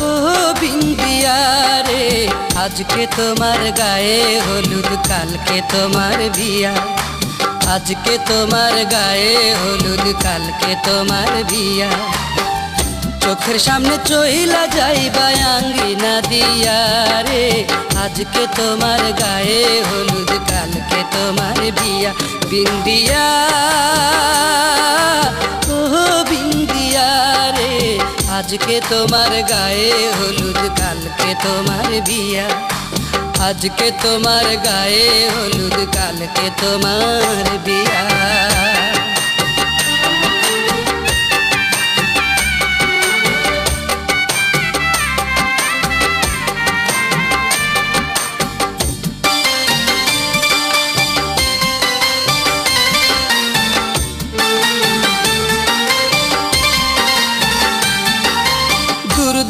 ও রে, আজকে তোমার গায়ে হলুদ, কালকে তোমার বিয়া। আজকে তোমার গায়ে হলুদ, কালকে তোমার বিয়া। চোখের সামনে চইলা যাইবা আঙ্গিনা দিয়া রে, আজকে তোমার গায়ে হলুদ, কালকে তোমার বিয়া। বিন্দিয়া আজকে তোমার গায়ে হলুদ কালকে তোমার বিয়া আজকে তোমার গায়ে হলুদ কালকে তোমার বিয়া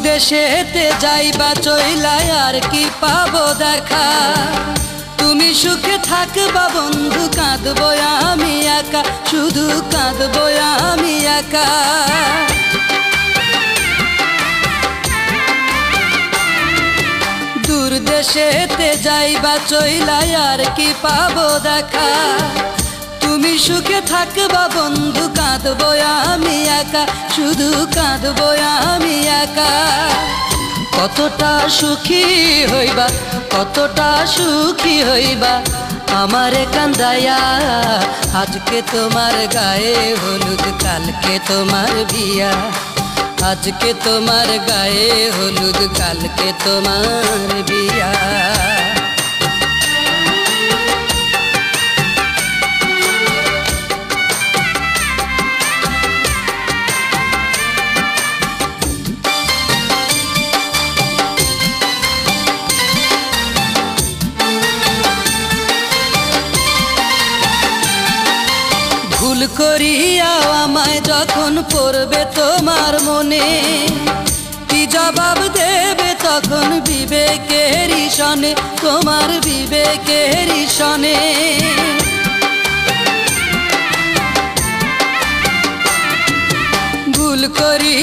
দেশেতে যাইবা চইলাই আর কি পাবো দেখা? তুমি সুখে থাকবা বন্ধু কাঁদবো আমি একা। শুধু কাঁদবো আমি একা। দূর দেশেতে যাইবা চইলাই আর কি পাবো দেখা? সুখে থাকবা বন্ধু, কাঁদবো আমি একা, শুধু কাঁদবো আমি একা। কতটা সুখী হইবা, কতটা সুখী হইবা, আমারে কান্দায়া, আজকে তোমার গায়ে হলুদ, কালকে তোমার বিয়া। আজকে তোমার গায়ে হলুদ, কালকে তোমার বিয়া। ভুল করিয়া আমায় যখন পড়বে তোমার মনে, কি জবাব দেবে তখন বিবেকের সনে তোমার বিবেকের সনে ভুল করি